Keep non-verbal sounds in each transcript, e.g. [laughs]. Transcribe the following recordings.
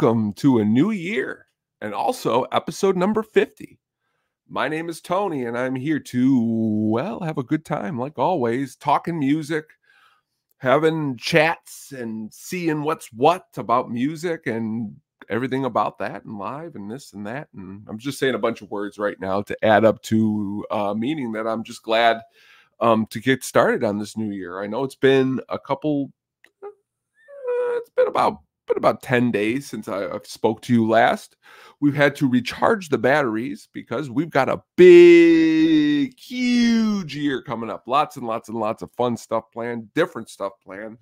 welcome to a new year and also episode number 50. My name is Tony, and I'm here to, well, have a good time, like always, talking music, having chats, and seeing what's what about music and everything about that and live and this and that. And I'm just saying a bunch of words right now to add up to uh, meaning that I'm just glad um, to get started on this new year. I know it's been a couple it's been about been about 10 days since I spoke to you last. We've had to recharge the batteries because we've got a big, huge year coming up. Lots and lots and lots of fun stuff planned, different stuff planned.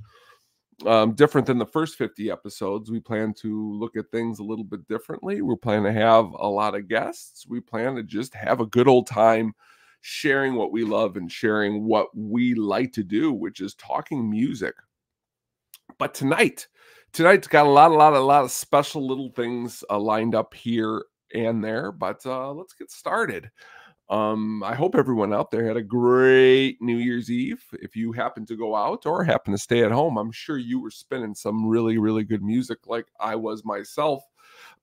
Um, different than the first 50 episodes. We plan to look at things a little bit differently. We plan to have a lot of guests. We plan to just have a good old time sharing what we love and sharing what we like to do, which is talking music. But tonight, tonight's got a lot, a lot, a lot of special little things uh, lined up here and there. But uh, let's get started. Um, I hope everyone out there had a great New Year's Eve. If you happen to go out or happen to stay at home, I'm sure you were spinning some really, really good music like I was myself.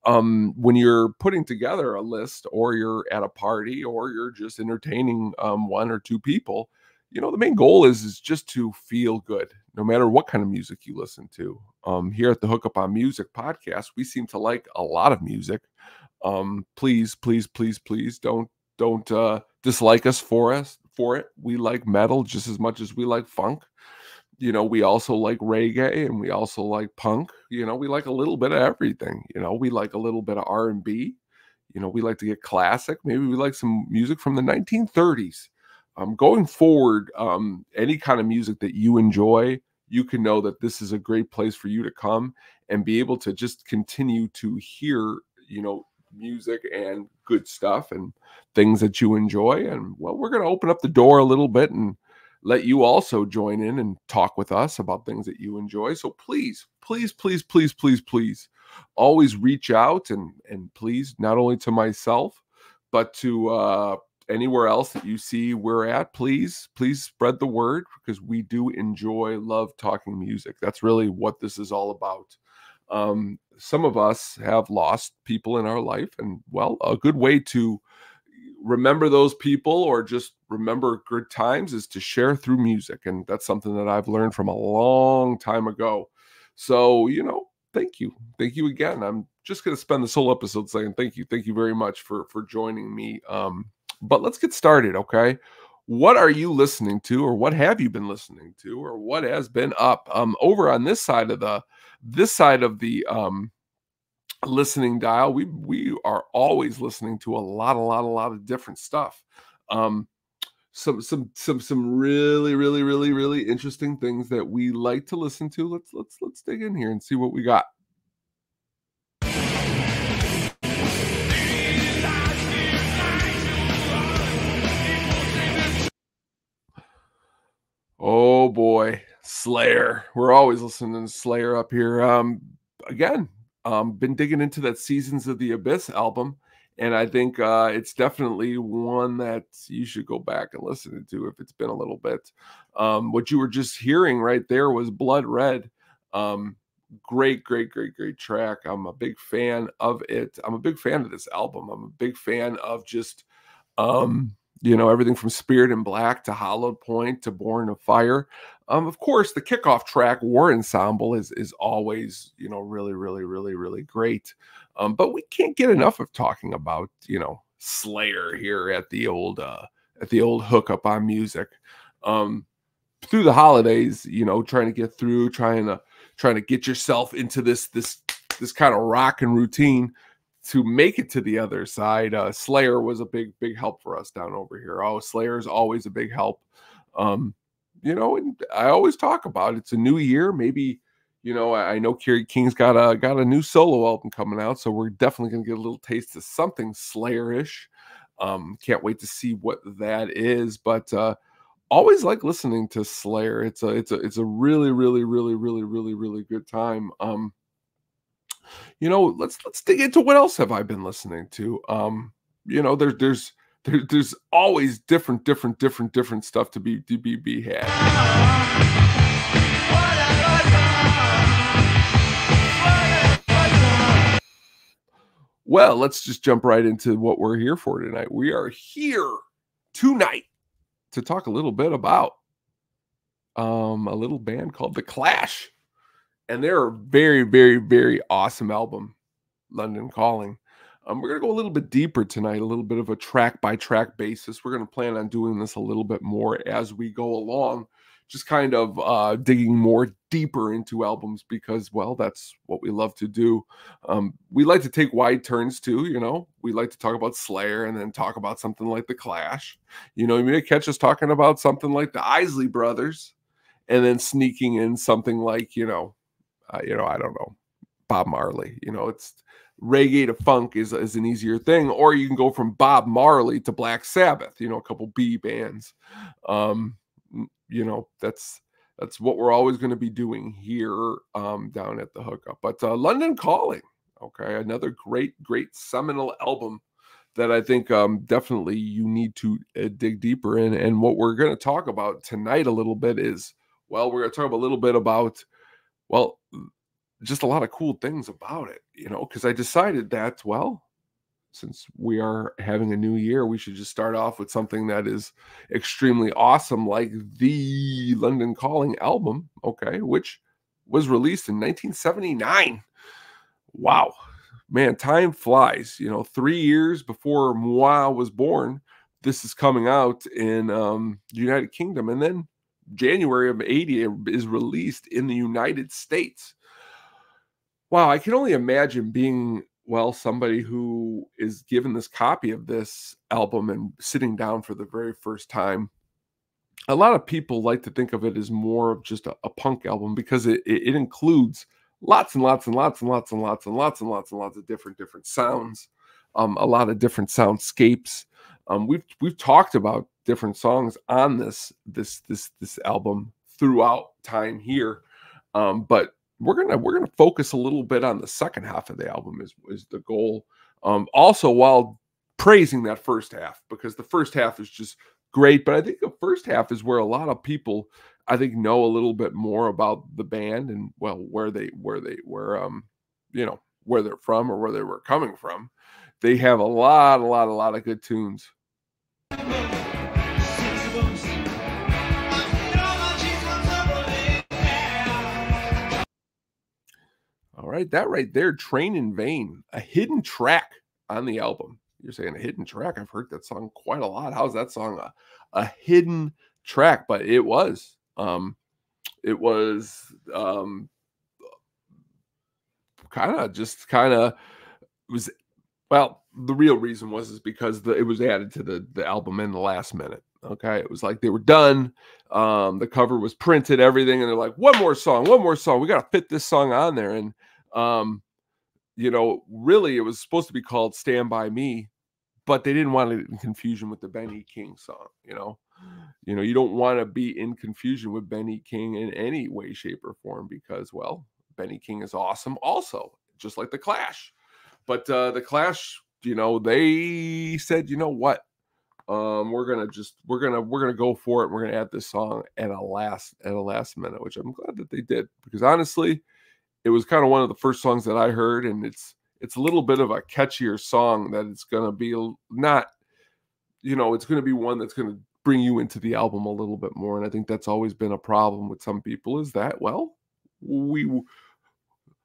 Um, when you're putting together a list or you're at a party or you're just entertaining um, one or two people, you know the main goal is is just to feel good no matter what kind of music you listen to. Um, here at the hookup on music podcast we seem to like a lot of music. Um, please please please please don't don't uh, dislike us for us for it. We like metal just as much as we like funk. You know we also like reggae and we also like punk. You know we like a little bit of everything. You know we like a little bit of r&b you know we like to get classic. Maybe we like some music from the 1930s um, going forward, um, any kind of music that you enjoy, you can know that this is a great place for you to come and be able to just continue to hear, you know, music and good stuff and things that you enjoy. And well, we're going to open up the door a little bit and let you also join in and talk with us about things that you enjoy. So please, please, please, please, please, please always reach out and and please not only to myself but to uh anywhere else that you see we're at, please, please spread the word because we do enjoy, love talking music. That's really what this is all about. Um, some of us have lost people in our life, and well, a good way to remember those people or just remember good times is to share through music. And that's something that I've learned from a long time ago. So, you know, thank you. Thank you again. I'm just going to spend this whole episode saying thank you. Thank you very much for for joining me. Um, but let's get started, okay? What are you listening to, or what have you been listening to, or what has been up? Um, over on this side of the this side of the um listening dial, we we are always listening to a lot, a lot, a lot of different stuff. Um, some some some some really really really really interesting things that we like to listen to let's let's let's dig in here and see what we got Oh boy, Slayer. We're always listening to Slayer up here. Um, again, um, been digging into that Seasons of the Abyss album, and I think uh, it's definitely one that you should go back and listen to if it's been a little bit. Um, what you were just hearing right there was Blood Red. Um, great, great, great, great track. I'm a big fan of it. I'm a big fan of this album. I'm a big fan of just um you know everything from spirit in black to hallowed point to born of fire. Um, of course the kickoff track war ensemble is is always you know really really really really great. Um, but we can't get enough of talking about you know slayer here at the old uh at the old hookup on music. Um through the holidays you know trying to get through trying to trying to get yourself into this this this kind of rock and routine to make it to the other side. Uh, Slayer was a big, big help for us down over here. Oh, Slayer is always a big help. Um, you know, and I always talk about it. it's a new year. Maybe, you know, I, I know Kerry King's got a got a new solo album coming out, so we're definitely gonna get a little taste of something Slayer-ish. Um, can't wait to see what that is, but uh always like listening to Slayer. It's a it's a it's a really, really, really, really, really, really good time. Um you know, let's let's dig into what else have I been listening to. Um, you know, there, there's there's there's always different, different, different, different stuff to be to be, be had. Well, let's just jump right into what we're here for tonight. We are here tonight to talk a little bit about um, a little band called The Clash. And they're a very, very, very awesome album, London Calling. Um, we're going to go a little bit deeper tonight, a little bit of a track by track basis. We're going to plan on doing this a little bit more as we go along just kind of uh, digging more deeper into albums because, well, that's what we love to do. Um, we like to take wide turns too, you know. We like to talk about Slayer and then talk about something like The Clash. You know, you may catch us talking about something like the Isley Brothers, and then sneaking in something like, you know, uh, you know, I don't know, Bob Marley. You know, it's reggae to funk is, is an easier thing, or you can go from Bob Marley to Black Sabbath. You know, a couple B bands. Um, you know that's that's what we're always going to be doing here um, down at the hookup. But uh, London Calling, okay, another great, great seminal album that I think um, definitely you need to uh, dig deeper in. And what we're going to talk about tonight a little bit is, well, we're going to talk a little bit about, well, just a lot of cool things about it, you know, because I decided that, well, since we are having a new year, we should just start off with something that is extremely awesome, like the London Calling album, okay, which was released in 1979. Wow, man, time flies. You know, three years before Moi was born, this is coming out in um, the United Kingdom, and then January of 80 is released in the United States. Wow, I can only imagine being well somebody who is given this copy of this album and sitting down for the very first time a lot of people like to think of it as more of just a, a punk album because it, it, it, includes lots and lots and lots and lots and lots and lots and lots and lots of different different sounds um, a lot of different soundscapes um, we've we've talked about different songs on this this this this album throughout time here um, but we're gonna we're gonna focus a little bit on the second half of the album is is the goal. Um, also while praising that first half because the first half is just great, but I think the first half is where a lot of people I think know a little bit more about the band and well where they where they where um you know where they're from or where they were coming from. They have a lot, a lot, a lot of good tunes. All right, that right there, Train in Vain, a hidden track on the album. You're saying a hidden track. I've heard that song quite a lot. How's that song a, a hidden track? But it was. Um, it was um kind of just kind of was well the real reason was is because the, it was added to the the album in the last minute okay it was like they were done um the cover was printed everything and they're like one more song one more song we got to fit this song on there and um, you know, really it was supposed to be called Stand By Me, but they didn't want it in confusion with the Benny King song, you know. You know, you don't want to be in confusion with Benny King in any way, shape, or form because, well, Benny King is awesome also, just like the Clash. But uh the Clash, you know, they said, you know what? Um, we're gonna just we're gonna we're gonna go for it. We're gonna add this song at a last at a last minute, which I'm glad that they did because honestly, it was kind of one of the first songs that I heard, and it's it's a little bit of a catchier song that it's gonna be not, you know, it's gonna be one that's gonna bring you into the album a little bit more. And I think that's always been a problem with some people is that well, we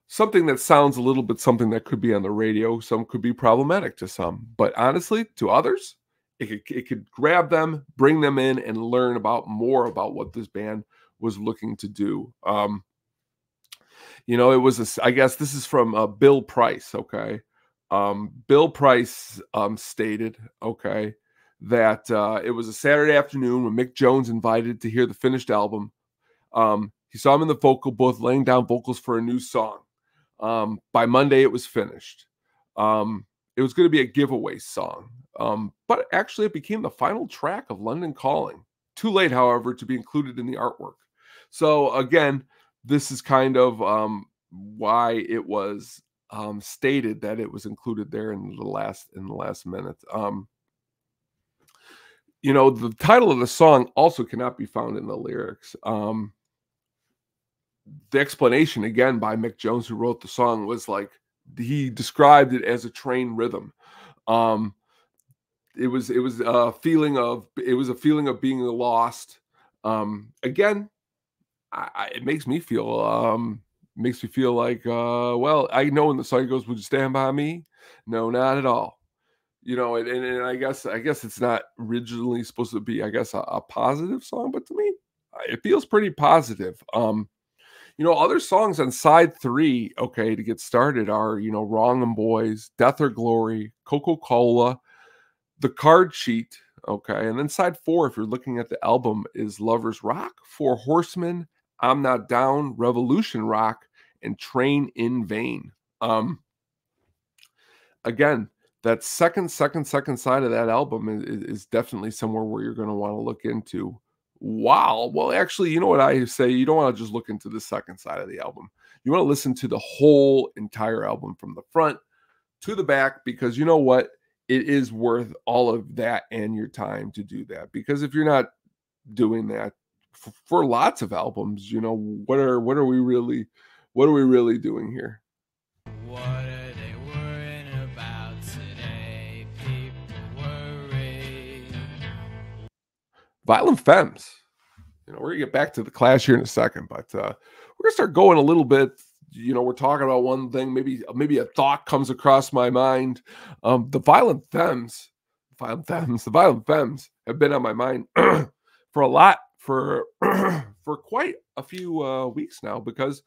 something that sounds a little bit something that could be on the radio, some could be problematic to some, but honestly, to others, it could it could grab them, bring them in, and learn about more about what this band was looking to do. Um, you know, it was a, I guess this is from uh, Bill Price. Okay. Um, Bill Price um, stated, okay, that uh, it was a Saturday afternoon when Mick Jones invited to hear the finished album. Um, he saw him in the vocal booth laying down vocals for a new song. Um, by Monday, it was finished. Um, it was going to be a giveaway song, um, but actually, it became the final track of London Calling. Too late, however, to be included in the artwork. So, again, this is kind of um, why it was um, stated that it was included there in the last in the last minute. Um, you know, the title of the song also cannot be found in the lyrics. Um, the explanation again by Mick Jones, who wrote the song, was like he described it as a train rhythm. Um, it was it was a feeling of it was a feeling of being lost. Um, again, I, I, it makes me feel um, makes me feel like uh, well, I know when the song goes, "Would you stand by me?" No, not at all. You know, and, and, I guess I guess it's not originally supposed to be, I guess, a, a positive song, but to me, it feels pretty positive. Um, you know, other songs on side three, okay, to get started are, you know, Wrong 'Em Boys, Death or Glory, Koka Kola, The Card Cheat, okay. And then side four, if you're looking at the album, is Lovers Rock, Four Horsemen, I'm Not Down, Revolution Rock, and Train in Vain. Um, again, that second, second, second side of that album is, is definitely somewhere where you're going to want to look into. Wow. Well, actually, you know what I say? You don't want to just look into the second side of the album. You want to listen to the whole entire album from the front to the back because you know what? It is worth all of that and your time to do that. Because if you're not doing that for, for lots of albums, you know, what are what are we really what are we really doing here? What Violent Femmes. You know, we're gonna get back to the clash here in a second, but uh, we're gonna start going a little bit. You know, we're talking about one thing. Maybe maybe a thought comes across my mind. Um, the Violent Femmes, Violent Femmes, the Violent Femmes have been on my mind [clears throat] for a lot for [clears throat] for quite a few uh, weeks now because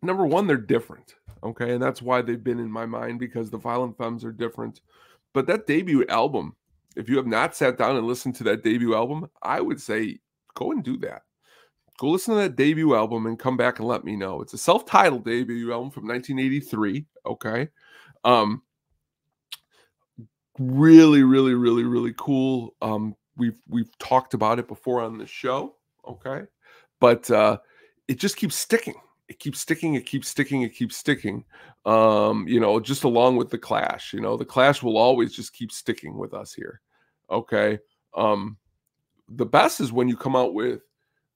number one, they're different. Okay. And that's why they've been in my mind because the Violent Femmes are different. But that debut album, if you have not sat down and listened to that debut album, I would say go and do that. Go listen to that debut album and come back and let me know. It's a self-titled debut album from 1983. Okay. Um, really, really, really, really cool. Um, we've we've talked about it before on the show. Okay. But uh it just keeps sticking it keeps sticking, it keeps sticking, it keeps sticking. Um, you know, just along with the clash, you know, the clash will always just keep sticking with us here. Okay. Um, the best is when you come out with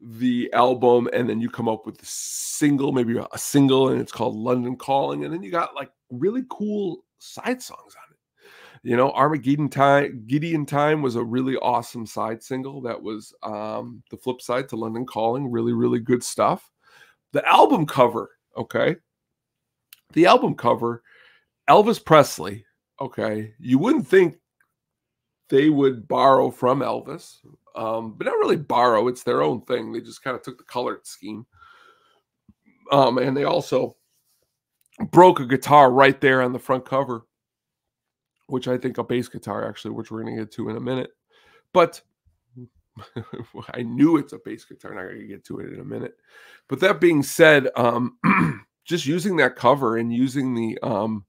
the album and then you come up with a single, maybe a single, and it's called London Calling, and then you got like really cool side songs on it. You know, Armageddon Time, Gideon Time was a really awesome side single that was um, the flip side to London Calling. Really, really good stuff the album cover, okay? The album cover, Elvis Presley, okay? You wouldn't think they would borrow from Elvis, um, but not really borrow. It's their own thing. They just kind of took the color scheme. Um, and they also broke a guitar right there on the front cover, which I think a bass guitar, actually, which we're going to get to in a minute. But [laughs] I knew it's a bass guitar, I'm going to get to it in a minute. But that being said, um, [clears throat] just using that cover and using the um,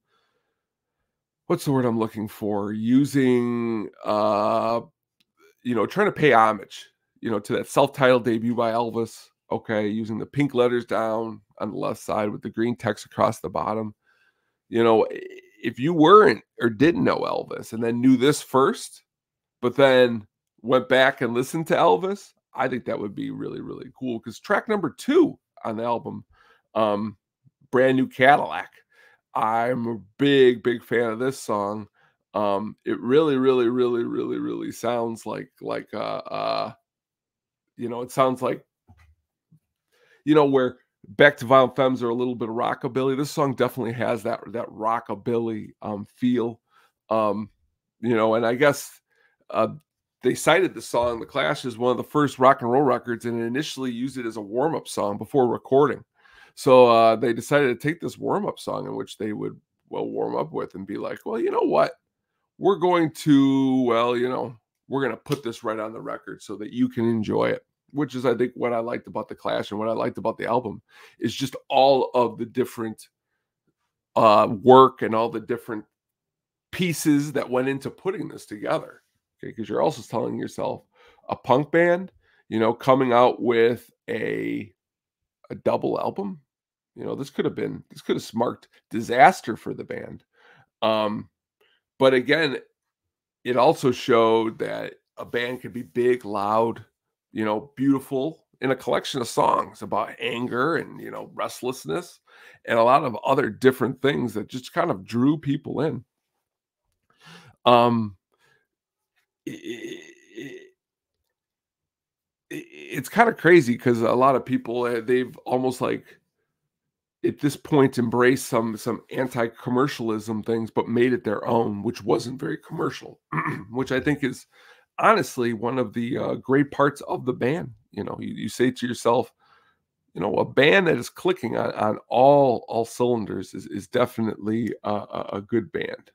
what's the word I'm looking for? Using uh, you know, trying to pay homage, you know, to that self-titled debut by Elvis. Okay, using the pink letters down on the left side with the green text across the bottom. You know, if you weren't or didn't know Elvis and then knew this first, but then went back and listened to Elvis, I think that would be really, really cool. Because track number two on the album, um, Brand New Cadillac, I'm a big, big fan of this song. Um, it really, really, really, really, really sounds like like uh uh you know, it sounds like you know, where back to Violent Femmes are a little bit of rockabilly. This song definitely has that that rockabilly um feel. Um, you know, and I guess uh they cited the song The Clash as one of the first rock and roll records and initially used it as a warm up song before recording. So uh, they decided to take this warm up song in which they would, well, warm up with and be like, well, you know what? We're going to, well, you know, we're going to put this right on the record so that you can enjoy it. Which is, I think, what I liked about the Clash and what I liked about the album is just all of the different uh, work and all the different pieces that went into putting this together Okay, because you're also telling yourself a punk band, you know, coming out with a a double album. You know, this could have been this could have marked disaster for the band. Um, but again, it also showed that a band could be big, loud, you know, beautiful, in a collection of songs about anger and you know restlessness and a lot of other different things that just kind of drew people in um it, it, it's kind of crazy because a lot of people eh, they've almost like at this point embraced some some anti-commercialism things but made it their own which wasn't very commercial [clears throat] which i think is honestly one of the uh, great parts of the band you know? You, you say to yourself you know a band that is clicking on, on all all cylinders is, is definitely a, a good band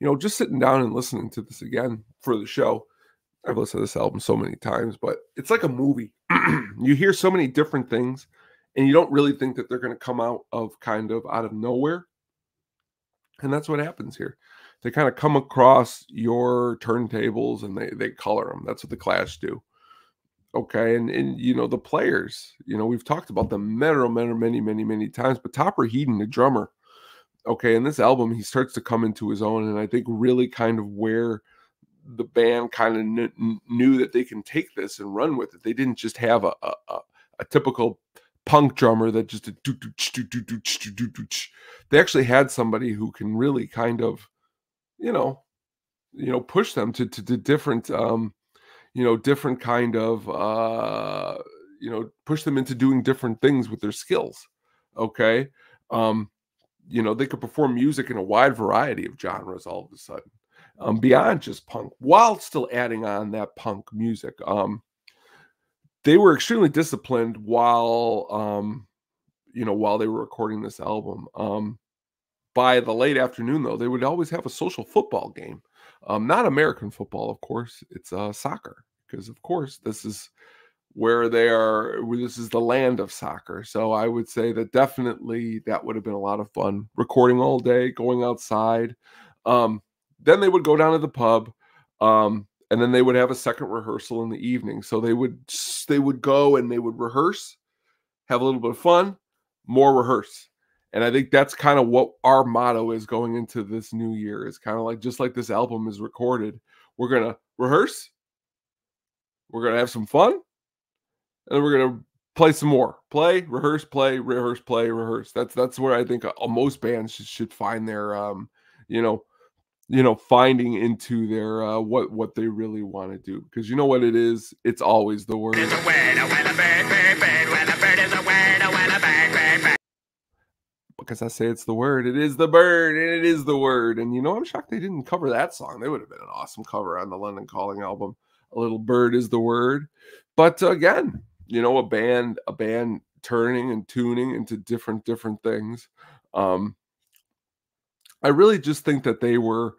you know, just sitting down and listening to this again for the show. I've listened to this album so many times, but it's like a movie. [clears throat] you hear so many different things, and you don't really think that they're going to come out of kind of out of nowhere. And that's what happens here. They kind of come across your turntables and they they color them. That's what the Clash do. Okay, and and you know the players. You know we've talked about them many, many, many, many, many times. But Topper Headon, the drummer, okay, in this album he starts to come into his own, and I think really kind of where the band kind of kn- knew that they can take this and run with it. They didn't just have a a, a, a typical punk drummer that just they actually had somebody who can really kind of you know you know push them to to, to different um you know different kind of uh you know push them into doing different things with their skills okay? Um you know they could perform music in a wide variety of genres all of a sudden um beyond just punk while still adding on that punk music um they were extremely disciplined while um you know while they were recording this album um by the late afternoon though they would always have a social football game um not american football of course it's uh soccer because of course this is where they are this is the land of soccer. So i would say that definitely that would have been a lot of fun recording all day going outside um, then they would go down to the pub um, and then they would have a second rehearsal in the evening. So they would they would go and they would rehearse have a little bit of fun more rehearse. And i think that's kind of what our motto is going into this new year. Is kind of like just like this album is recorded we're gonna rehearse we're gonna have some fun, and we're gonna play some more. Play, rehearse, play, rehearse, play, rehearse. That's that's where I think uh, most bands should, should find their um, you know, you know, finding into their uh, what what they really want to do. Because you know what it is, it's always the word. Because I say it's the word, it is the bird, and it is the word. And you know, I'm shocked they didn't cover that song. They would have been an awesome cover on the London Calling album a little bird is the word. But again, you know, a band, a band turning and tuning into different different things. Um, I really just think that they were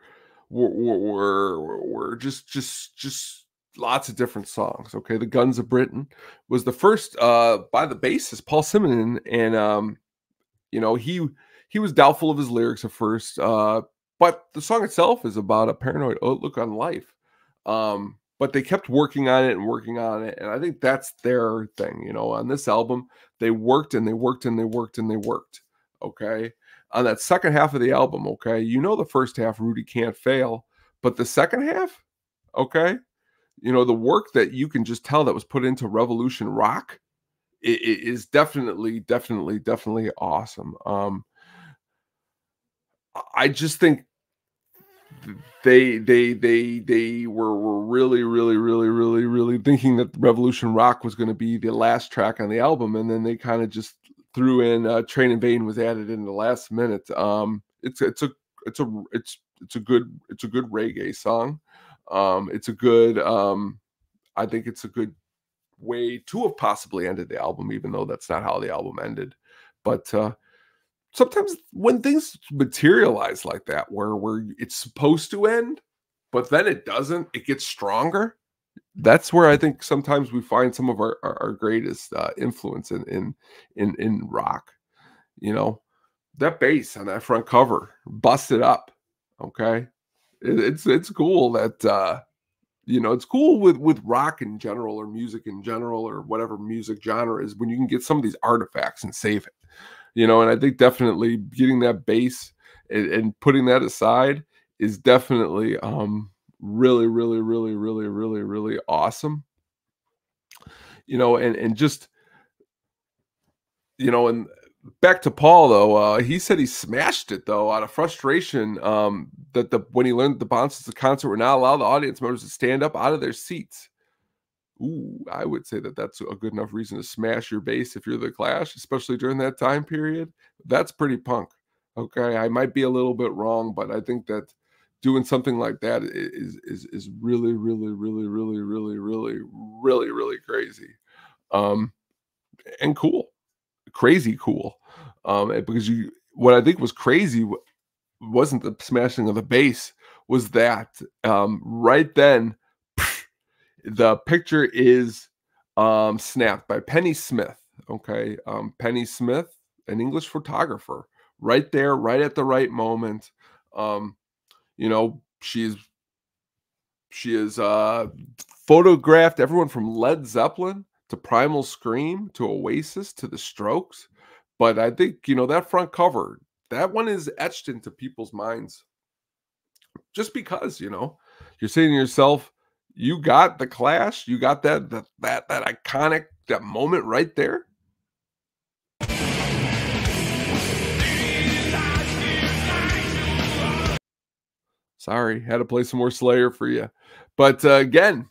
were were, were just just just lots of different songs. Okay, the Guns of Brixton was the first uh by the bassist Paul Simonon, and um, you know he he was doubtful of his lyrics at first, uh, but the song itself is about a paranoid outlook on life. Um, but they kept working on it and working on it. And I think that's their thing. You know, on this album, they worked and they worked and they worked and they worked. Okay. On that second half of the album, okay, you know, the first half, Rudie can't fail, but the second half, okay, you know, the work that you can just tell that was put into Revolution Rock it, it is definitely, definitely, definitely awesome. Um, I just think they they they they were, were really really really really really thinking that revolution rock was going to be the last track on the album and then they kind of just threw in uh, train in vain was added in the last minute. Um it's it's a it's a it's it's a good it's a good reggae song. Um it's a good um i think it's a good way to have possibly ended the album even though that's not how the album ended. But uh sometimes when things materialize like that where where it's supposed to end but then it doesn't it gets stronger that's where i think sometimes we find some of our our, our greatest uh, influence in, in in in rock you know? That bass on that front cover busted up okay? It, it's it's cool that uh you know it's cool with with rock in general or music in general or whatever music genre is when you can get some of these artifacts and save it you know, and I think definitely getting that bass and, and putting that aside is definitely um really really really really really really awesome. You know and and just you know and back to paul though uh he said he smashed it though out of frustration um that the when he learned the bouncers of the concert were not allow the audience members to stand up out of their seats Ooh, I would say that that's a good enough reason to smash your bass if you're the Clash, especially during that time period. That's pretty punk. Okay, I might be a little bit wrong, but I think that doing something like that is is is really, really, really, really, really, really, really, really crazy, um, and cool, crazy cool, um, because you. What I think was crazy wasn't the smashing of the bass, was that um, right then the picture is um, snapped by Pennie Smith. Okay. Um, Pennie Smith, an English photographer, right there, right at the right moment. Um, you know, she's she has uh, photographed everyone from Led Zeppelin to Primal Scream to Oasis to the Strokes. But I think, you know, that front cover, that one is etched into people's minds just because, you know, you're saying to yourself, you got the clash, you got that that that, that iconic that moment right there. Sorry, had to play some more Slayer for you. But uh, again,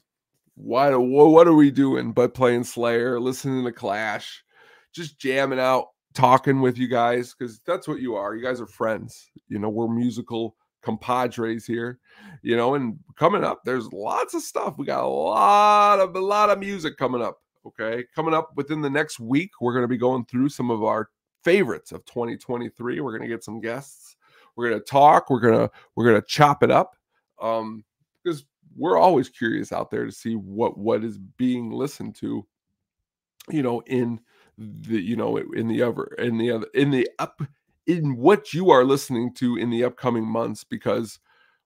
why what are we doing but playing Slayer, listening to Clash, just jamming out, talking with you guys because that's what you are. You guys are friends. You know, we're musical compadres here, you know, and coming up, there's lots of stuff. We got a lot of a lot of music coming up. Okay. Coming up within the next week, we're going to be going through some of our favorites of 2023. We're going to get some guests. We're going to talk. We're going to we're going to chop it up. Um, because we're always curious out there to see what what is being listened to, you know, in the you know in the ever in the other in the up in what you are listening to in the upcoming months because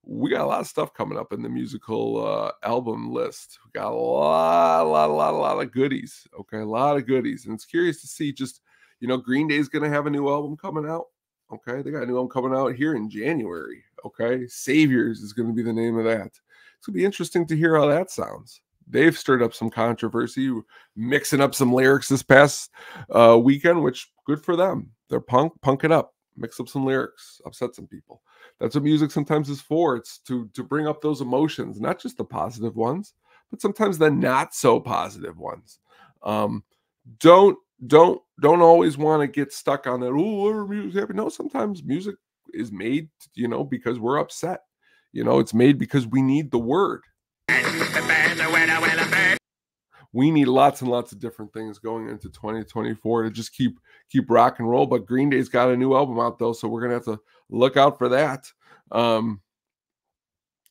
we got a lot of stuff coming up in the musical uh, album list. We got a lot, a lot, a lot, a lot of goodies. Okay, a lot of goodies, and it's curious to see just you know Green Day is going to have a new album coming out. Okay, they got a new album coming out here in January. Okay, Saviors is going to be the name of that. It's going to be interesting to hear how that sounds. They've stirred up some controversy, mixing up some lyrics this past uh, weekend, which good for them. They're punk, punk it up, mix up some lyrics, upset some people. That's what music sometimes is for. It's to to bring up those emotions, not just the positive ones, but sometimes the not so positive ones. Um, don't don't don't always want to get stuck on that. Oh, music happy. No, sometimes music is made, you know, because we're upset. You know, it's made because we need the word we need lots and lots of different things going into 2024 to just keep keep rock and roll. But Green Day's got a new album out though, so we're gonna have to look out for that. Um,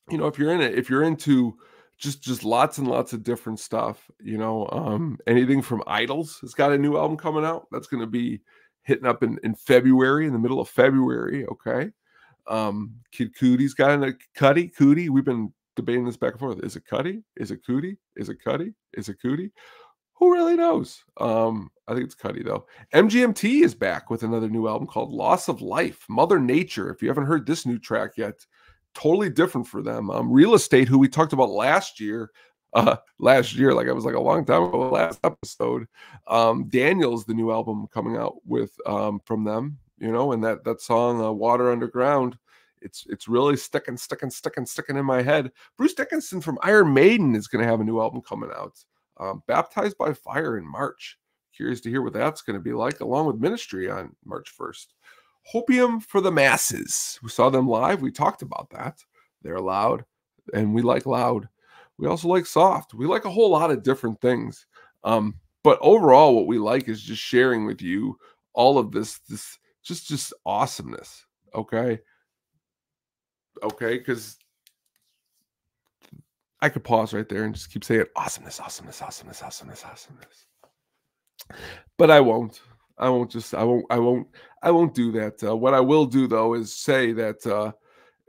you know, if you're in it, if you're into just just lots and lots of different stuff, you know, um, anything from IDLES has got a new album coming out. That's gonna be hitting up in, in February, in the middle of February. Okay. Um, Kid Cudi's got a Cudi, Cudi. We've been debating this back and forth. Is it Cudi? Is it Cudi? Is it Cudi? Is it Cudi? Who really knows? Um, I think it's Cudi though. MGMT is back with another new album called Loss of Life, Mother Nature. If you haven't heard this new track yet, totally different for them. Um, Real Estate, who we talked about last year, [laughs] uh, last year, like I was like a long time ago, last episode. Um, Daniel's the new album coming out with um from them, you know, and that that song uh, Water Underground it's it's really sticking, sticking, sticking, sticking in my head. Bruce Dickinson from Iron Maiden is going to have a new album coming out. Um, Baptized by Fire in March. Curious to hear what that's going to be like, along with Ministry on March 1st. Hopium for the Masses. We saw them live. We talked about that. They're loud, and we like loud. We also like soft. We like a whole lot of different things. Um, but overall, what we like is just sharing with you all of this, this just just awesomeness. Okay okay? Because I could pause right there and just keep saying awesomeness, awesomeness, awesomeness, awesomeness, awesomeness. But I won't. I won't just. I won't. I won't. I won't do that. Uh, what I will do though is say that uh,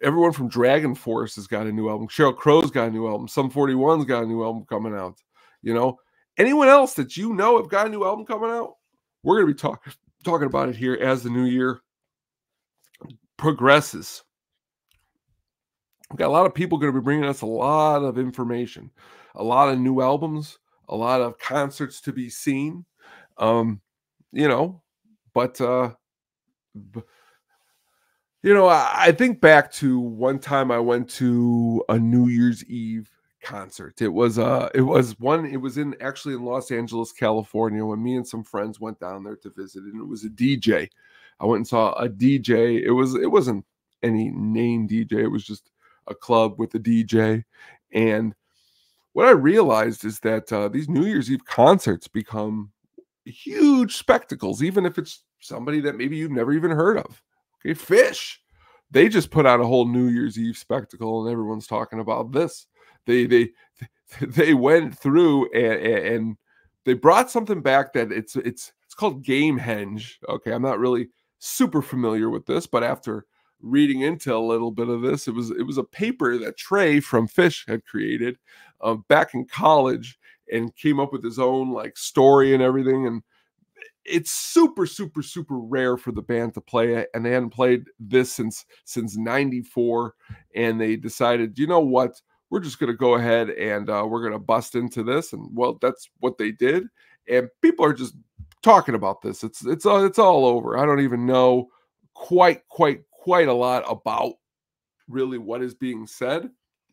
everyone from DragonForce has got a new album. Sheryl Crow's got a new album. Sum 41's got a new album coming out. You know, anyone else that you know have got a new album coming out? We're gonna be talking talking about it here as the new year progresses, we've got a lot of people going to be bringing us a lot of information, a lot of new albums, a lot of concerts to be seen. Um, you know, but uh, b- you know, I, I think back to one time I went to a New Year's Eve concert. It was uh it was one it was in actually in Los Angeles, California when me and some friends went down there to visit and it was a DJ. I went and saw a DJ. It was it wasn't any name DJ. It was just a club with a DJ and what I realized is that uh, these New Year's Eve concerts become huge spectacles, even if it's somebody that maybe you've never even heard of. Okay, Phish, They just put out a whole New Year's Eve spectacle, and everyone's talking about this. They they [laughs] they went through and, and they brought something back that it's it's it's called Gamehenge. Okay, I'm not really super familiar with this, but after reading into a little bit of this, it was it was a paper that Trey from Phish had created uh, back in college and came up with his own like story and everything. And it's super, super, super rare for the band to play it, and they hadn't played this since since '94. And they decided, you know what, we're just to go ahead and uh, we're to bust into this. And well, that's what they did. And people are just talking about this. It's it's uh, it's all over. I don't even know quite quite quite a lot about really what is being said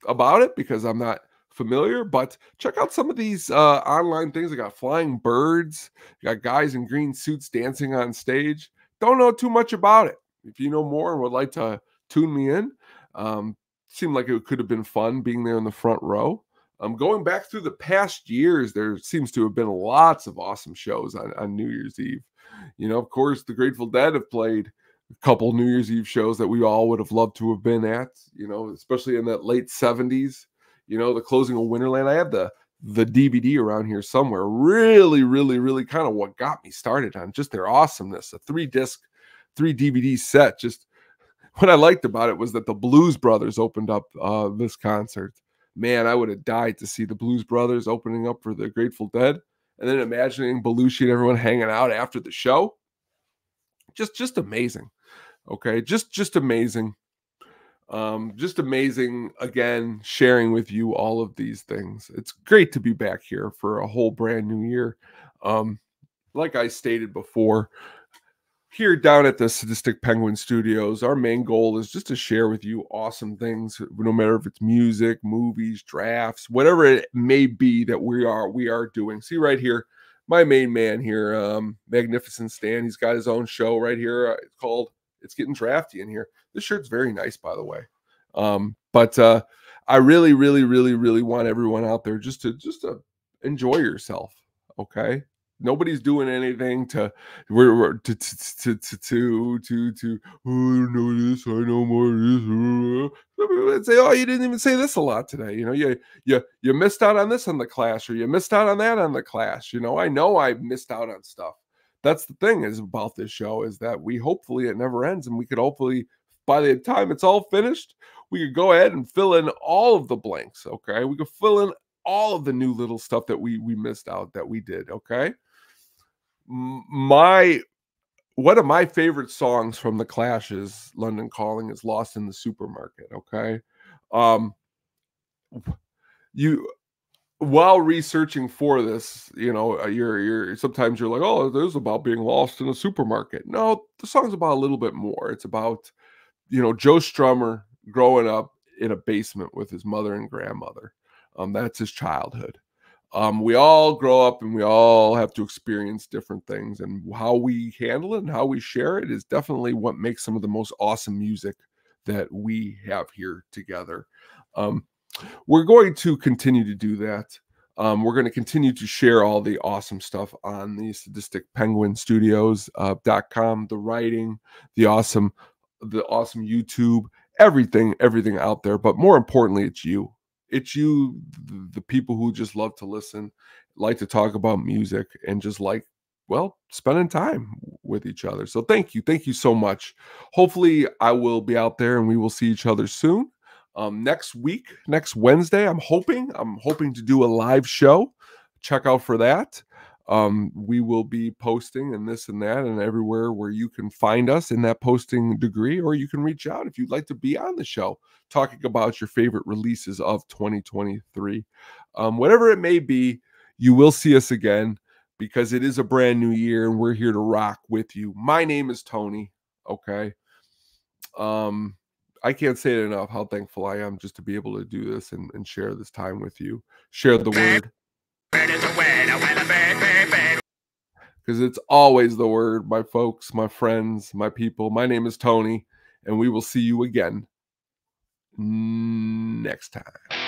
about it because I'm not familiar, but check out some of these uh, online things. I got flying birds, you got guys in green suits dancing on stage. Don't know too much about it. If you know more and would like to tune me in, um, seemed like it could have been fun being there in the front row. Um, going back through the past years, there seems to have been lots of awesome shows on, on New Year's Eve. You know, of course, the Grateful Dead have played couple New Year's Eve shows that we all would have loved to have been at, you know, especially in that late 70s you know, the closing of Winterland. I have the the DVD around here somewhere. Really, really, really kind of what got me started on just their awesomeness. A three disc, three DVD set. Just what I liked about it was that the Blues Brothers opened up uh, this concert. Man, I would have died to see the Blues Brothers opening up for the Grateful Dead, and then imagining Belushi and everyone hanging out after the show. Just, just amazing. Okay, just, just amazing. Um, just amazing again, sharing with you all of these things. It's great to be back here for a whole brand new year. Um, like I stated before, here down at the Sadistic Penguin Studios, our main goal is just to share with you awesome things, no matter if it's music, movies, drafts, whatever it may be that we are we are doing. See right here, my main man here, um, Magnificent Stan. He's got his own show right here. It's called it's getting drafty in here. This shirt's very nice, by the way. Um, but uh, I really, really, really, really want everyone out there just to just to enjoy yourself. Okay. Nobody's doing anything to we're, we're to, to to to to to oh, I know this, I know more this. I'd say, oh, you didn't even say this a lot today. You know, you you you missed out on this on the class, or you missed out on that on the class. You know, I know I missed out on stuff that's the thing is about this show is that we hopefully it never ends and we could hopefully by the time it's all finished we could go ahead and fill in all of the blanks okay? We could fill in all of the new little stuff that we we missed out that we did okay? My one of my favorite songs from the clash is london calling is lost in the supermarket okay? Um you while researching for this, you know, uh, you're you're sometimes you're like, oh, is about being lost in a supermarket. No, the song's about a little bit more. It's about, you know, Joe Strummer growing up in a basement with his mother and grandmother. Um, that's his childhood. Um, we all grow up and we all have to experience different things, and how we handle it and how we share it is definitely what makes some of the most awesome music that we have here together. Um, we're going to continue to do that. Um, we're going to continue to share all the awesome stuff on the sadistic penguin studios.com, uh, the writing, the awesome, the awesome YouTube, everything, everything out there. But more importantly, it's you. It's you, the people who just love to listen, like to talk about music, and just like, well, spending time with each other. So thank you. Thank you so much. Hopefully, I will be out there and we will see each other soon. Um, next week, next Wednesday, I'm hoping, I'm hoping to do a live show. Check out for that. Um, we will be posting and this and that and everywhere where you can find us in that posting degree, or you can reach out if you'd like to be on the show talking about your favorite releases of 2023. Um, whatever it may be, you will see us again because it is a brand new year and we're here to rock with you. My name is Tony. Okay. Um, I can't say it enough how thankful I am just to be able to do this and, and share this time with you. Share the word. Because it's always the word, my folks, my friends, my people. My name is Tony, and we will see you again next time.